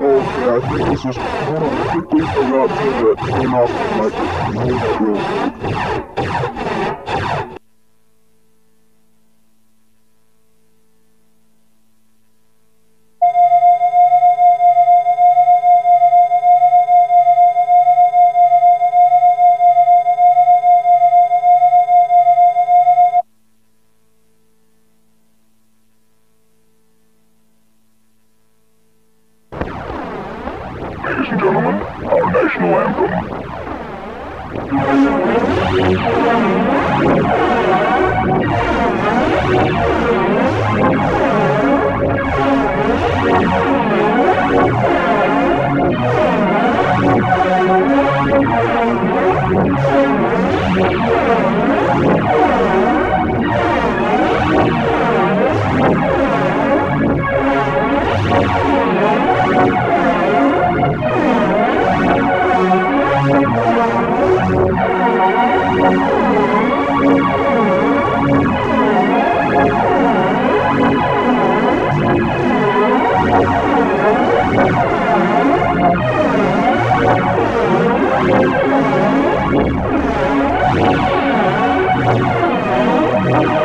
Okay, I think it's just, hold on, I think we forgot to uh, turn off the microphone. Ladies and gentlemen, our national anthem. Música